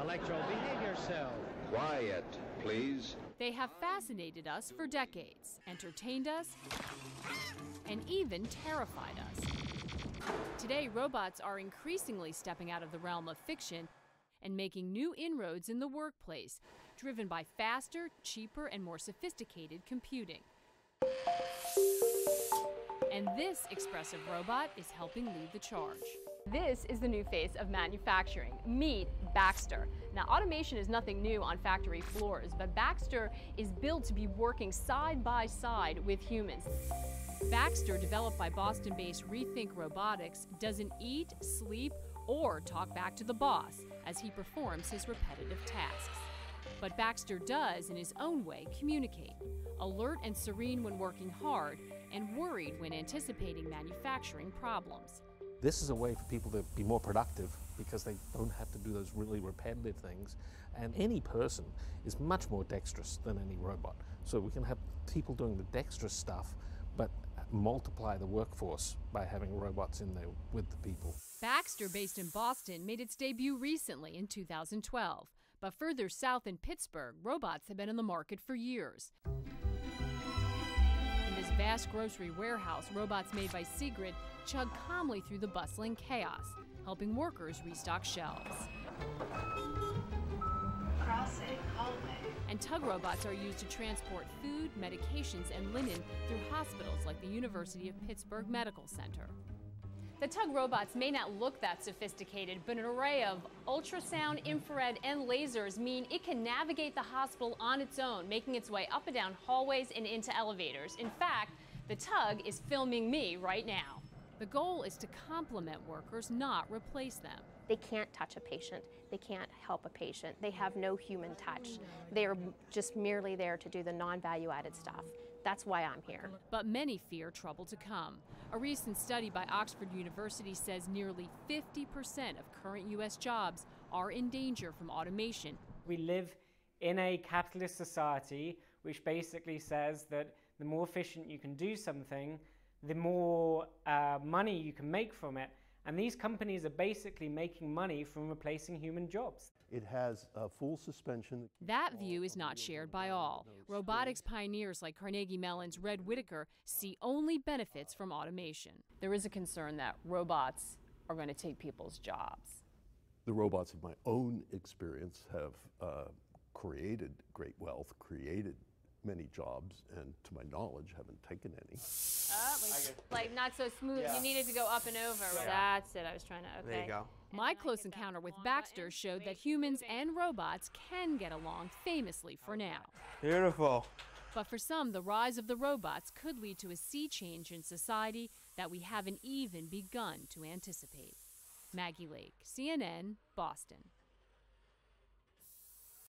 Electro, behave yourself. Quiet, please. They have fascinated us for decades, entertained us, and even terrified us. Today, robots are increasingly stepping out of the realm of fiction and making new inroads in the workplace, driven by faster, cheaper, and more sophisticated computing. And this expressive robot is helping lead the charge. This is the new face of manufacturing. Meet Baxter. Now, automation is nothing new on factory floors, but Baxter is built to be working side by side with humans. Baxter, developed by Boston based Rethink Robotics, doesn't eat, sleep, or talk back to the boss as he performs his repetitive tasks. But Baxter does, in his own way, communicate, alert and serene when working hard, and worried when anticipating manufacturing problems. This is a way for people to be more productive because they don't have to do those really repetitive things. And any person is much more dexterous than any robot. So we can have people doing the dexterous stuff, but multiply the workforce by having robots in there with the people. Baxter, based in Boston, made its debut recently in 2012. But further south in Pittsburgh, robots have been in the market for years vast grocery warehouse, robots made by Seegrid chug calmly through the bustling chaos, helping workers restock shelves. Crossing hallway. And tug robots are used to transport food, medications, and linen through hospitals like the University of Pittsburgh Medical Center. The tug robots may not look that sophisticated, but an array of ultrasound, infrared, and lasers mean it can navigate the hospital on its own, making its way up and down hallways and into elevators. In fact, the tug is filming me right now. The goal is to complement workers, not replace them. They can't touch a patient. They can't help a patient. They have no human touch. They're just merely there to do the non-value added stuff. That's why I'm here. But many fear trouble to come. A recent study by Oxford University says nearly 50% of current U.S. jobs are in danger from automation. We live in a capitalist society which basically says that the more efficient you can do something, the more uh, money you can make from it. And these companies are basically making money from replacing human jobs. It has a full suspension. That view is not shared by all. Robotics pioneers like Carnegie Mellon's Red Whittaker see only benefits from automation. There is a concern that robots are going to take people's jobs. The robots, in my own experience, have uh, created great wealth, created many jobs, and to my knowledge, haven't taken any. Oh, like not so smooth. Yeah. You needed to go up and over. Yeah. That's it. I was trying to. Okay. There you go. My close encounter with Baxter showed that humans and robots can get along famously for now. Beautiful. But for some, the rise of the robots could lead to a sea change in society that we haven't even begun to anticipate. Maggie Lake, CNN, Boston.